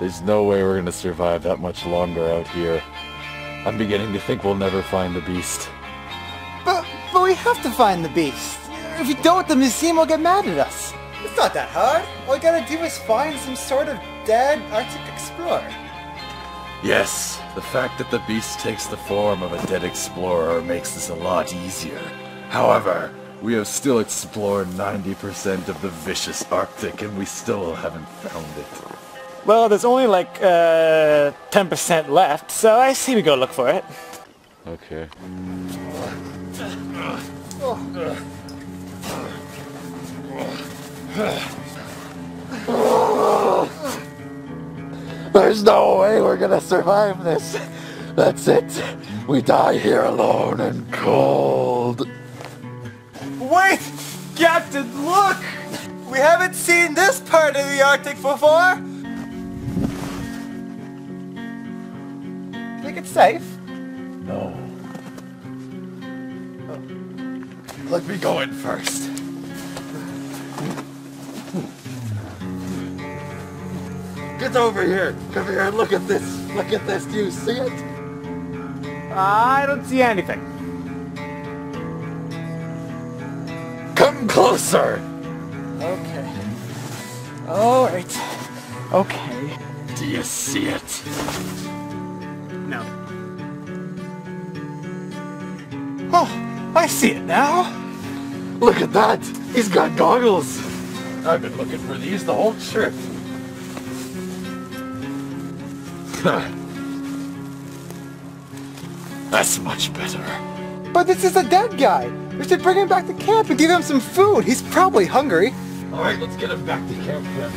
There's no way we're gonna survive that much longer out here. I'm beginning to think we'll never find the beast. But, but we have to find the beast. If we don't, the museum will get mad at us. It's not that hard. All we gotta do is find some sort of dead Arctic explorer. Yes, the fact that the beast takes the form of a dead explorer makes this a lot easier. However, we have still explored 90% of the vicious Arctic and we still haven't found it. Well, there's only like uh, 10% left, so I see we go look for it. Okay. There's no way we're gonna survive this. That's it. We die here alone and cold. Wait! Captain, look! We haven't seen this part of the Arctic before! Think it's safe? No. Let me go in first. Get over here. Come here and look at this. Look at this. Do you see it? I don't see anything. Come closer. Okay. Alright. Okay. Do you see it? Oh, I see it now. Look at that. He's got goggles. I've been looking for these the whole trip. That's much better. But this is a dead guy. We should bring him back to camp and give him some food. He's probably hungry. All right, let's get him back to camp then.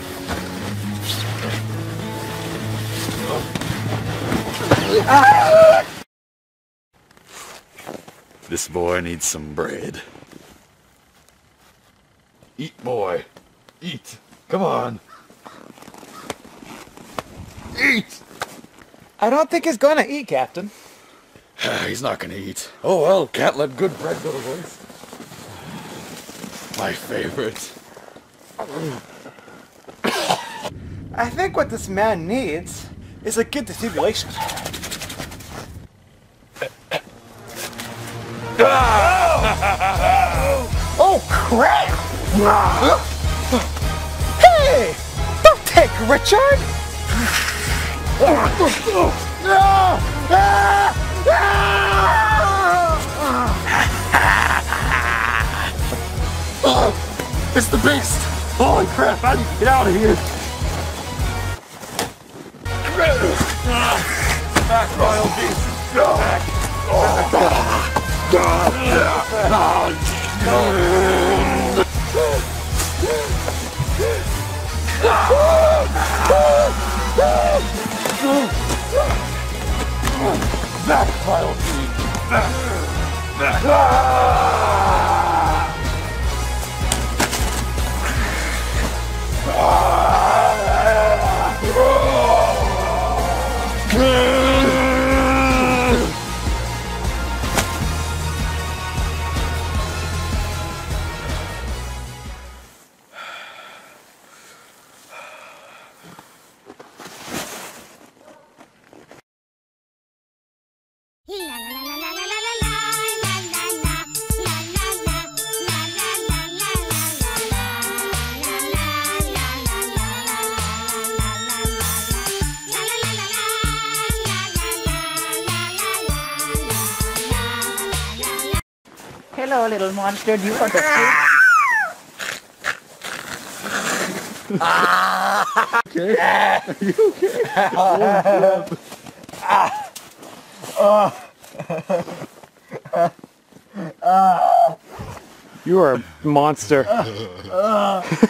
This boy needs some bread. Eat, boy. Eat. Come on. Eat! I don't think he's gonna eat, Captain. He's not gonna eat. Oh well, can't let good bread go to waste. My favorite. I think what this man needs is a good defibrillation. Oh, oh crap! Hey! Don't take Richard! It's the beast! Holy crap, I need to get out of here! Back, royal beast! Back! Oh, Back, that, Kyle. That. That. Hello, little monster. Do you want to see? okay. Are you okay? oh, ah. ah. You are a monster. Ah! Ah!